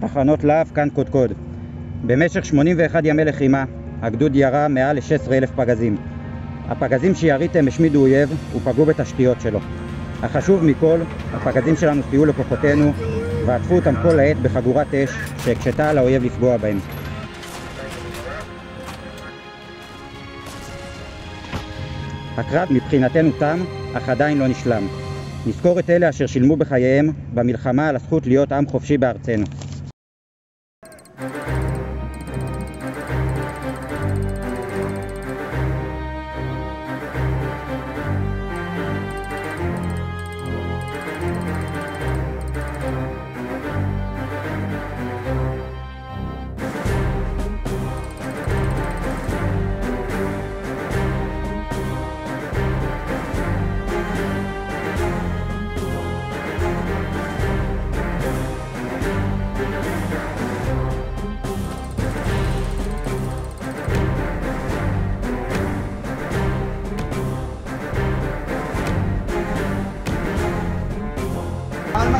תחנות להב, כאן קודקוד. במשך 81 ימי לחימה, הגדוד ירה מעל ל-16 אלף פגזים. הפגזים שיריתם השמידו אויב ופגעו בתשתיות שלו. החשוב מכל, הפגזים שלנו סייעו לכוחותינו ועטפו אותם כל העת בחגורת אש שהקשתה על האויב לפגוע בהם. הקרב מבחינתנו תם, אך עדיין לא נשלם. נזכור את אלה אשר שילמו בחייהם במלחמה על הזכות להיות עם חופשי בארצנו.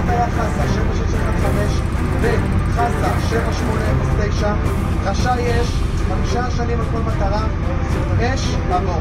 מטרה חסה 7615 וחסה 7809 רשאי אש, חמישה שנים על כל מטרה, אש, לעבור.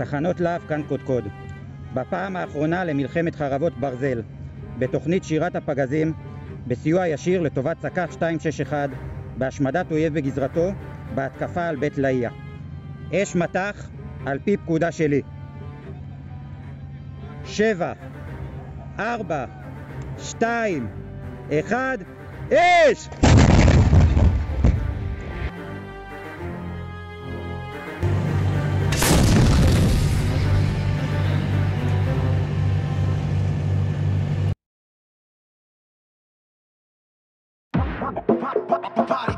תחנות להב, כאן קודקוד. בפעם האחרונה למלחמת חרבות ברזל, בתוכנית שירת הפגזים, בסיוע ישיר לטובת סק"ח 261, בהשמדת אויב בגזרתו, בהתקפה על בית לאיה. אש מטח, על פי פקודה שלי. שבע, ארבע, שתיים, אחד, אש! Pot, pot, pot, pot, pot,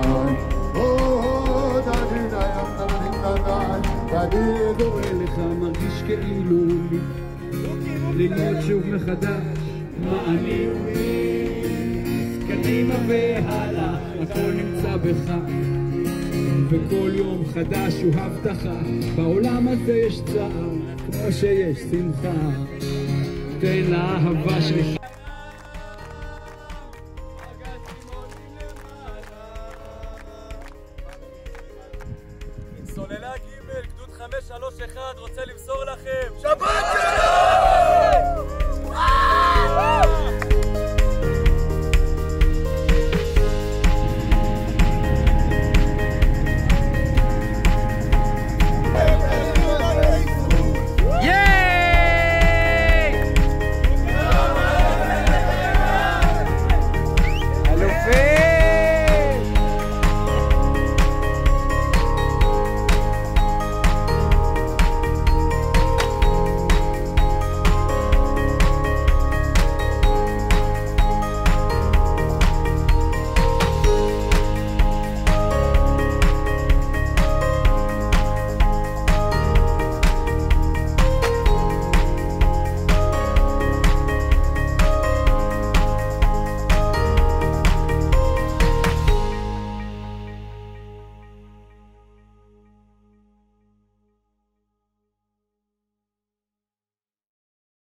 אחד. עוד אני דיין, אני דיין, ואני קורא לך מרגיש כאילו ללמוד שוב מחדש מה אני קדימה והלאה, הכל נמצא בך. וכל יום חדש הוא הבטחה. בעולם הזה יש שיש שמחה. תן לאהבה שלך 3-1 רוצה למסור לכם. שבת